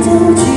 走去